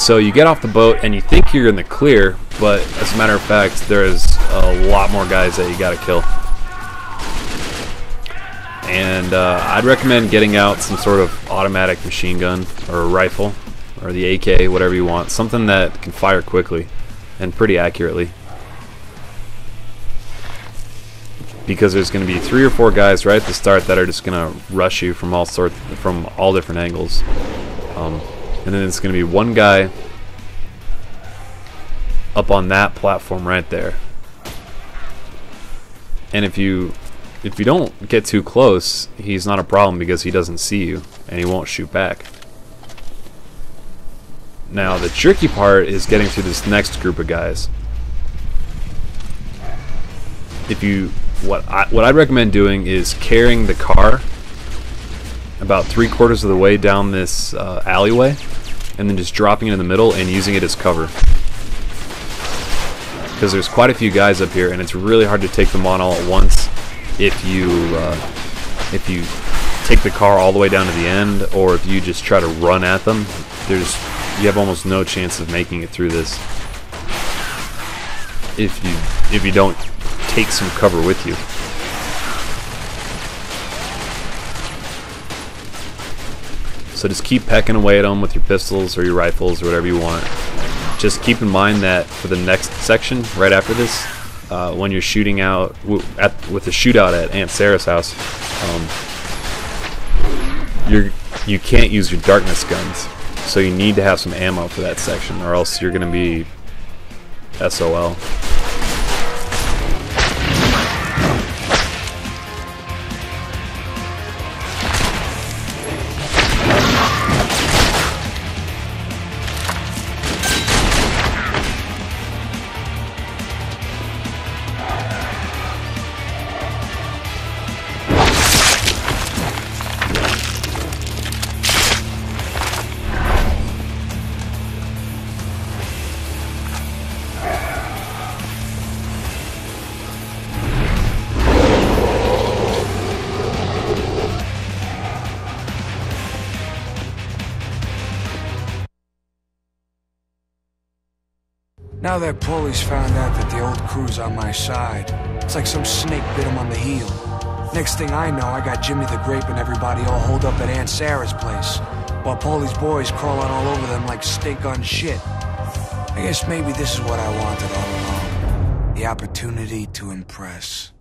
So you get off the boat and you think you're in the clear, but as a matter of fact, there's a lot more guys that you gotta kill. And uh, I'd recommend getting out some sort of automatic machine gun or a rifle or the AK, whatever you want, something that can fire quickly and pretty accurately. Because there's going to be three or four guys right at the start that are just going to rush you from all sorts, from all different angles. Um, and then it's going to be one guy up on that platform right there. And if you if you don't get too close, he's not a problem because he doesn't see you and he won't shoot back. Now the tricky part is getting through this next group of guys. If you what I what I'd recommend doing is carrying the car about three quarters of the way down this uh, alleyway and then just dropping it in the middle and using it as cover. Because there's quite a few guys up here and it's really hard to take them on all at once if you uh, if you take the car all the way down to the end or if you just try to run at them. There's you have almost no chance of making it through this if you if you don't take some cover with you. So just keep pecking away at them with your pistols or your rifles or whatever you want. Just keep in mind that for the next section right after this uh, when you're shooting out at, with the shootout at Aunt Sarah's house, um, you're you can't use your darkness guns, so you need to have some ammo for that section, or else you're gonna be SOL. Now that Paulie's found out that the old crew's on my side, it's like some snake bit him on the heel. Next thing I know, I got Jimmy the Grape and everybody all holed up at Aunt Sarah's place, while Paulie's boys crawling all over them like steak on shit. I guess maybe this is what I wanted all along. The opportunity to impress.